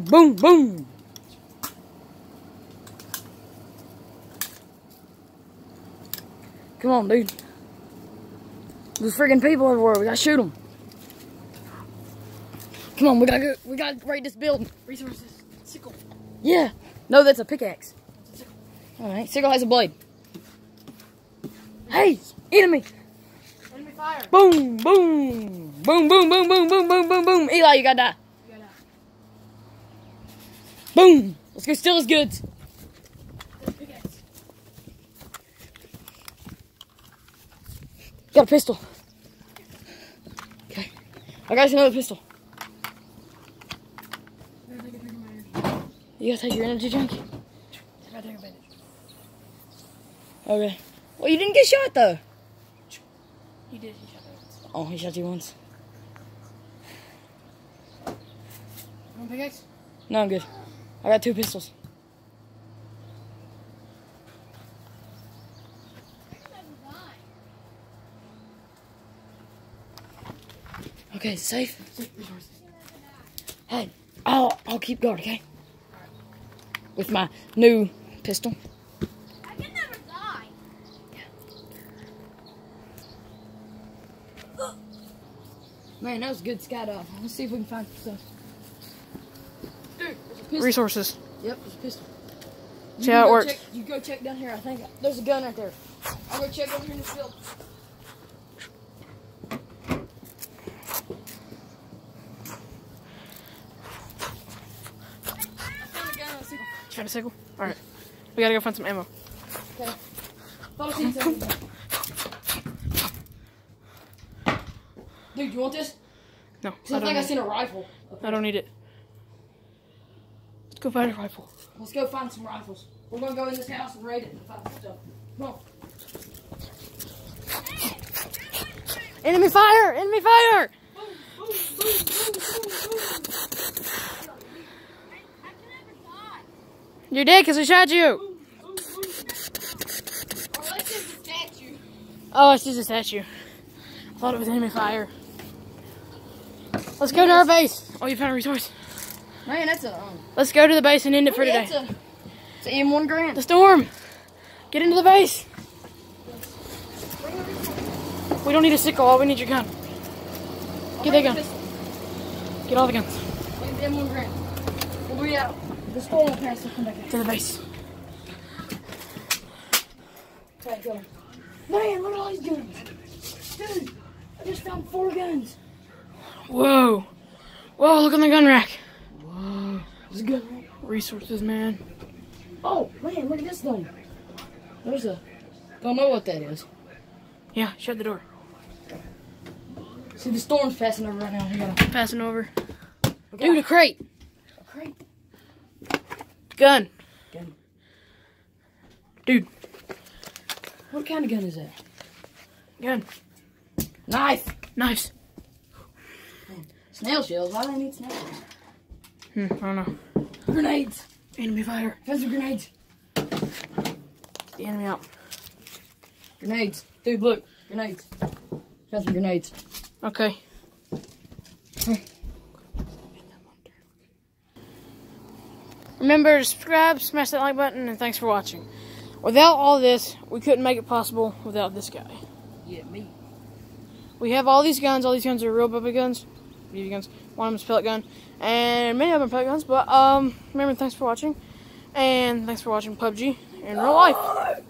boom, boom. boom. Come on, dude. There's freaking people everywhere. We gotta shoot them. Come on, we gotta go. We gotta raid this building. Resources. Sickle. Yeah. No, that's a pickaxe. All right. Sickle has a blade. Hey, enemy. Enemy fire. Boom, boom, boom, boom, boom, boom, boom, boom, boom, boom. Eli, you gotta die. You Boom. Let's go steal his goods. Got a pistol. Okay. I got another pistol. I gotta take a drink of my energy. You gotta take your energy drink. I gotta take a bandage. Okay. Well, you didn't get shot though. He did. He shot me. Oh, he shot you once. One pickaxe? No, I'm good. I got two pistols. Okay, safe. Hey, I'll I'll keep guard, okay? With my new pistol. I can never die. Man, that was good skydive. Let's see if we can find some stuff. Dude, there's a pistol. Resources. Yep, there's a pistol. You See how it works. Check, you go check down here. I think there's a gun right there. I'll go check over here in the field. I found a gun on a sickle. Trying to sickle? Alright. We gotta go find some ammo. Okay. I. Dude, you want this? No, I Sounds don't, I seen a rifle. I don't need it. Let's go find a rifle. Let's go find some rifles. We're gonna go in this house and raid it and find some stuff. Come on. Enemy fire! Enemy fire! I can never die. You're dead because I shot you! Or let's just a statue. Oh, it's just a statue. I thought it was enemy fire. Let's go to our base. Oh, you found a resource. Man, that's a um. Let's go to the base and end it for today. It's a, it's a M1 Garand. The storm! Get into the base! We don't need a sickle, all we need your gun. Get that gun. Get all the guns. Wait, the M1 Garand. We'll be out. The storm will pass. We'll come back. To the base. Okay, go. Man, look at all these guns. Dude, I just found four guns. Whoa. Whoa, look on the gun rack. Resources, man. Oh, man, look at this thing. There's a. Don't know what that is. Yeah, shut the door. See, the storm's passing over right now. We gotta. Passing over. We Dude, a crate. a crate. Gun. Gun. Dude, What kind of gun is that? gun. Knife. Knives. Snail shells. Why do I need snail shells? Hmm, I don't know. Grenades. Enemy fire. Found some grenades. The enemy out. Grenades. Dude, look. Grenades. Some grenades. Okay. Remember to subscribe, smash that like button, and thanks for watching. Without all this, we couldn't make it possible without this guy. Yeah, me. We have all these guns. All these guns are real BB guns. BB guns. One of them is pellet gun, and many of them are pellet guns. But um, remember, thanks for watching, and thanks for watching PUBG in real life.